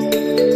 Música